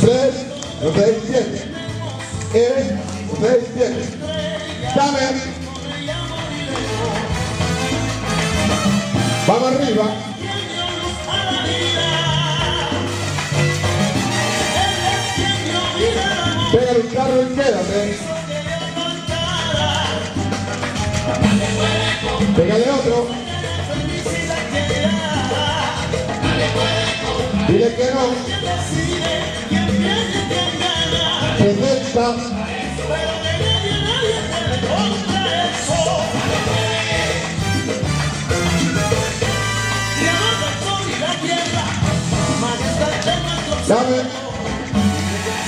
Tres, seis, siete. Seis, siete. Vamos arriba. Pégale un carro y quédate. Pégale otro. Dile que no. 60. Dame.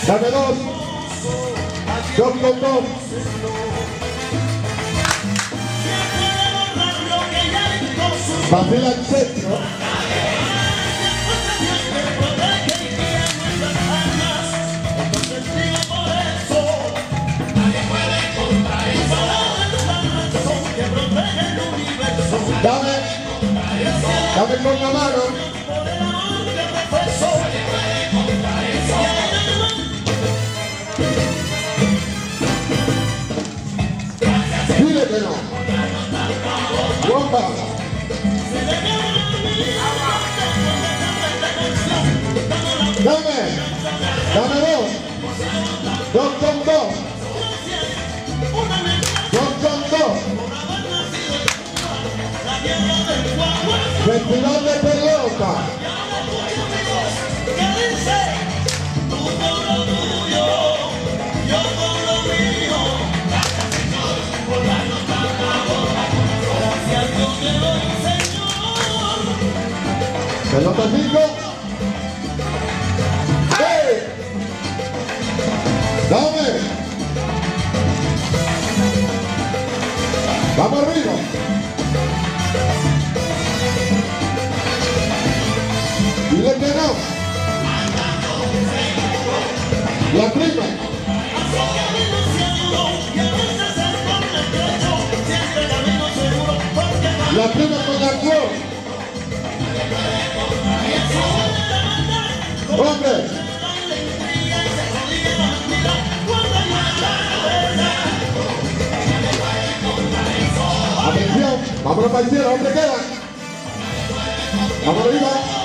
Dame dos. Dos con dos. Vacila el centro. Dame con la mano. Dile que no. Bomba. Dame. Dame dos. Dos Ventilar de pelota. ¿Qué dice? Tú lo tuyo, yo lo mío. Gracias Señor por. Gracias ¿Pelota 5? Que no. La prima. La prima con la flor. Hombre. Atención. Para el cielo. Hombre, queda. Vamos arriba.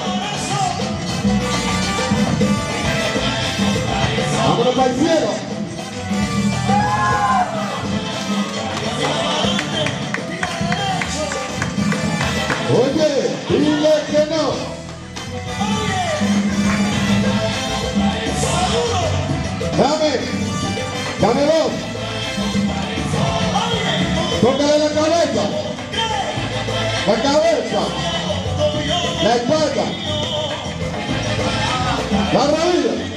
Para el cielo. Oye, dile que no. Dame, dame dos. Tócale la cabeza. La cabeza. La espalda. La rodilla.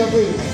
Y lo pido.